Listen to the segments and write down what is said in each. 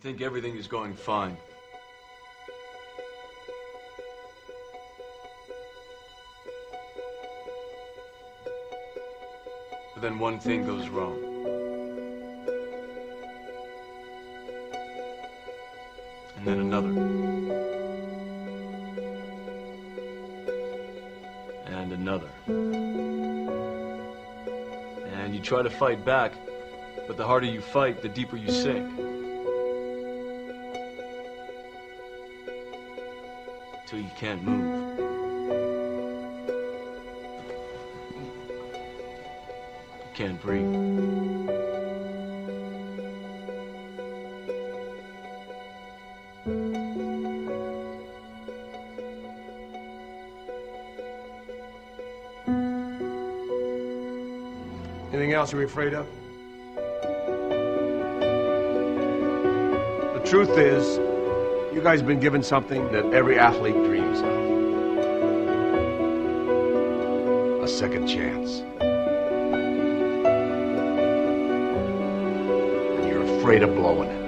think everything is going fine. But then one thing goes wrong. And then another. And another. And you try to fight back, but the harder you fight, the deeper you sink. Till you can't move. You can't breathe. Anything else you're afraid of? The truth is, you guys have been given something that every athlete dreams of. A second chance. And you're afraid of blowing it.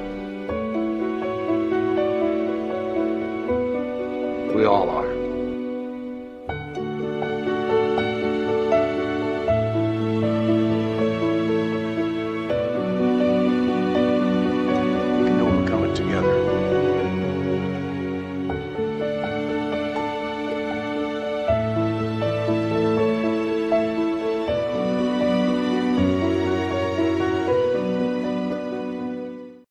We all are.